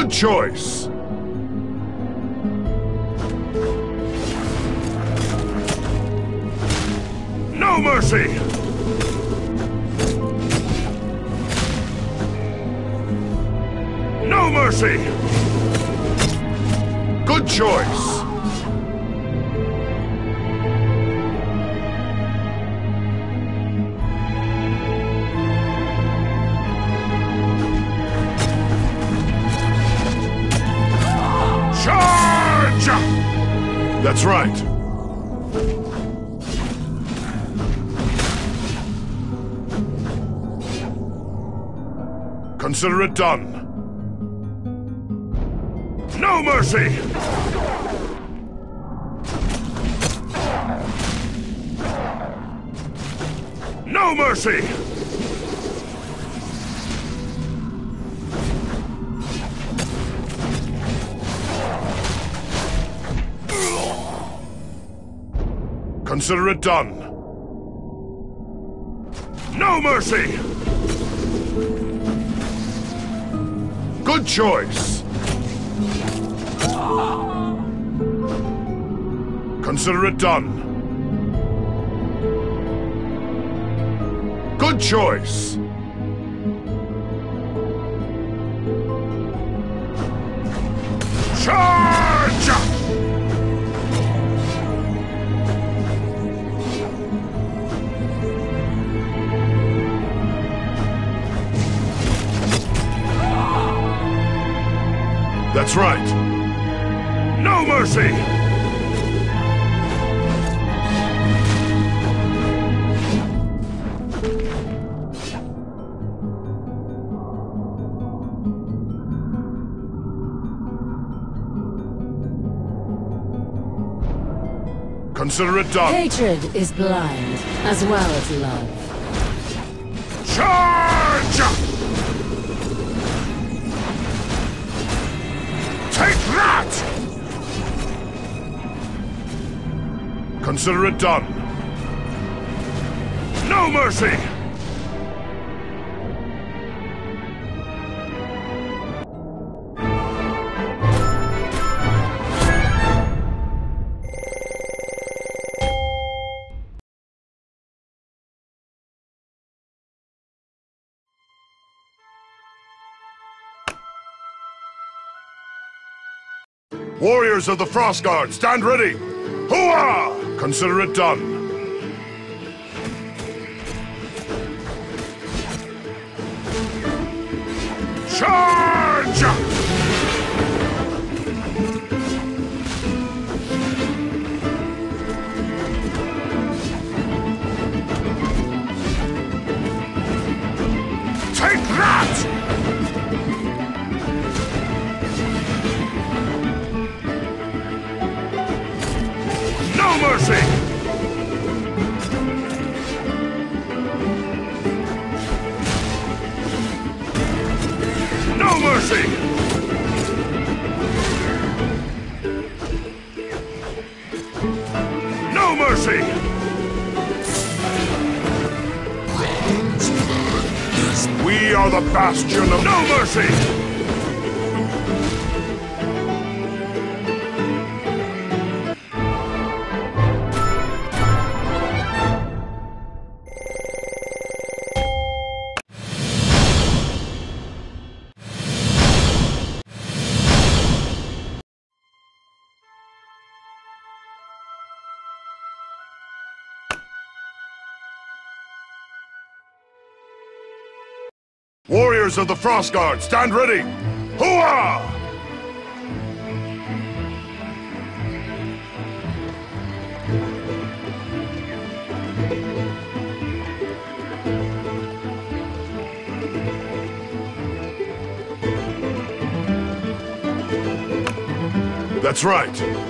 Good choice. No mercy! No mercy! Good choice. That's right. Consider it done. No mercy! No mercy! Consider it done. No mercy! Good choice. Consider it done. Good choice. Charge! That's right. No mercy! Consider it done. Hatred is blind, as well as love. Charge! Take that! Consider it done. No mercy! Warriors of the Frost Guard, stand ready! Hooah! Consider it done. Charge! We are the bastion of no mercy! Warriors of the Frost Guard, stand ready! Hooah! That's right.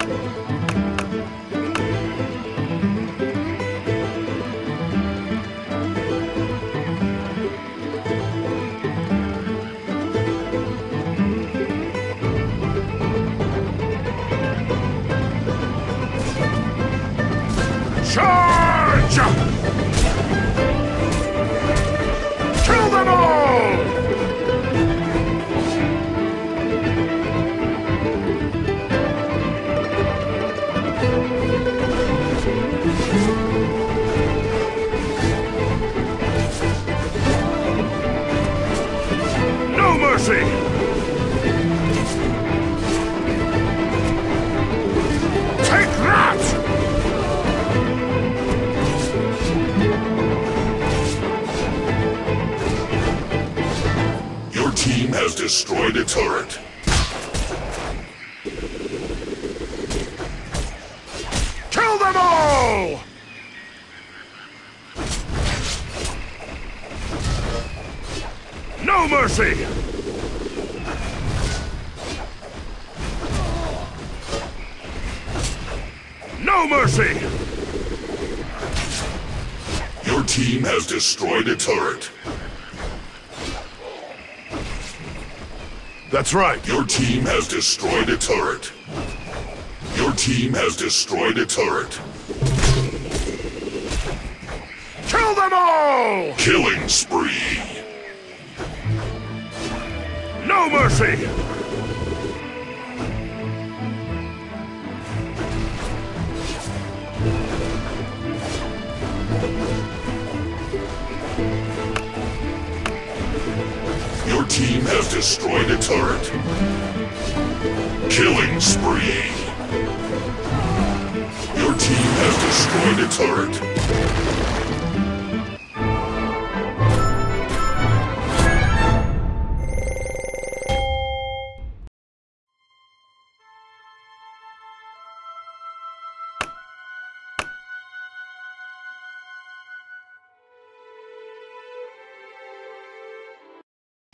No mercy! Your team has destroyed a turret. That's right. Your team has destroyed a turret. Your team has destroyed a turret. Kill them all! Killing spree. No mercy! Has destroyed a turret. Killing spree. Your team has destroyed a turret.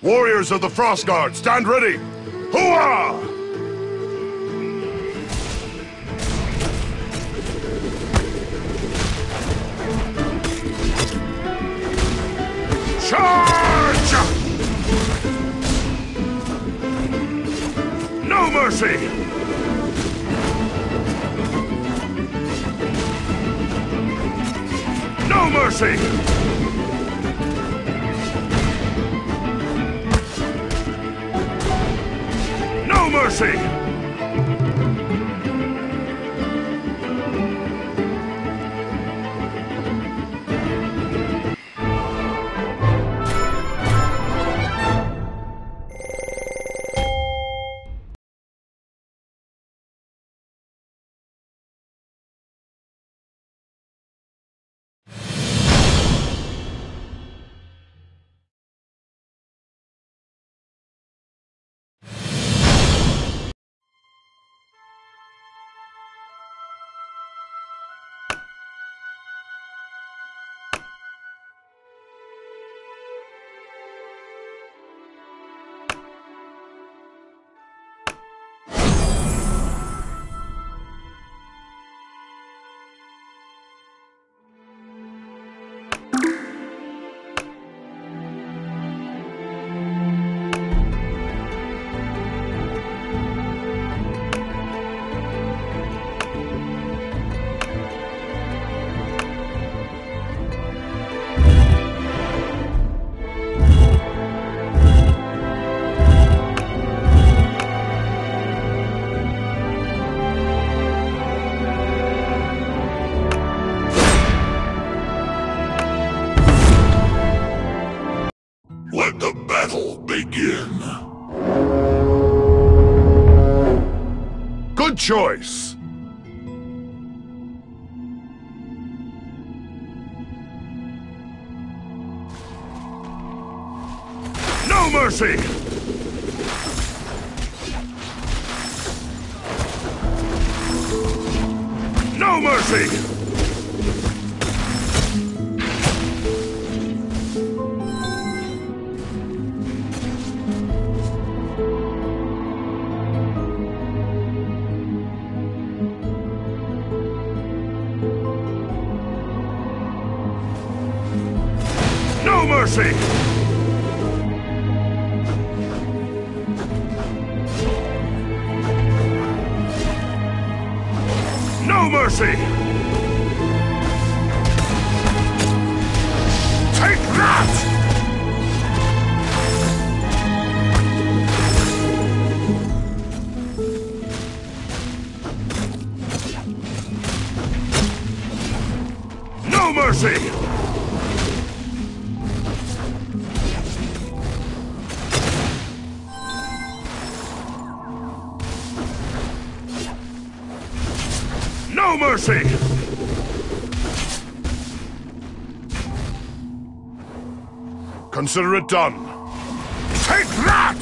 Warriors of the Frost Guard, stand ready! Hooah! Charge! No mercy! No mercy! Mercy! Good choice! No mercy! No mercy! Mercy! No mercy! Consider it done. Take that!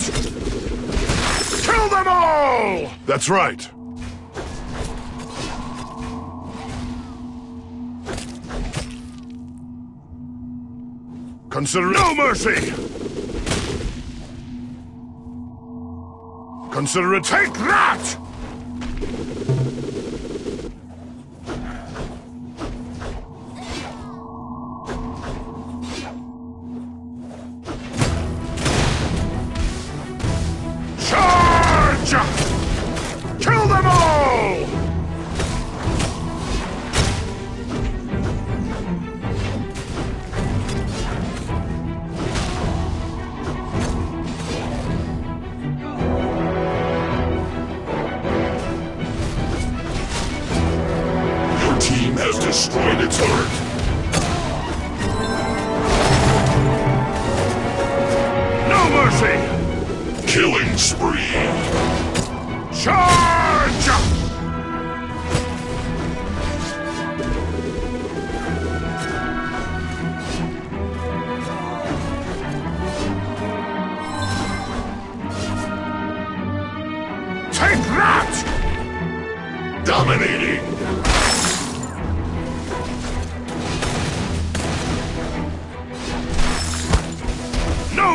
Kill them all! That's right. Consider no mercy! Consider it take that!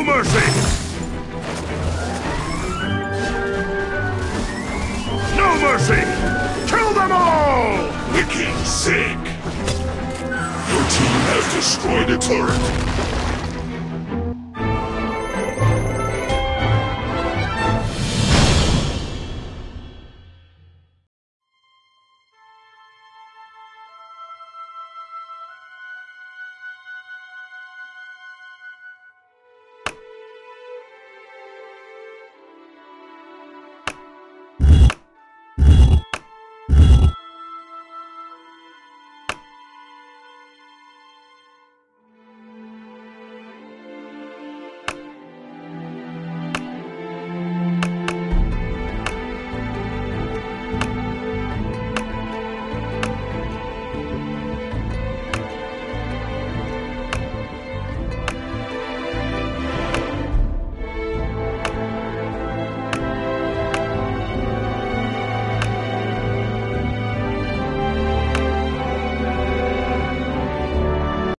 No mercy! No mercy! Kill them all! Wicking sick. Your team has destroyed a turret.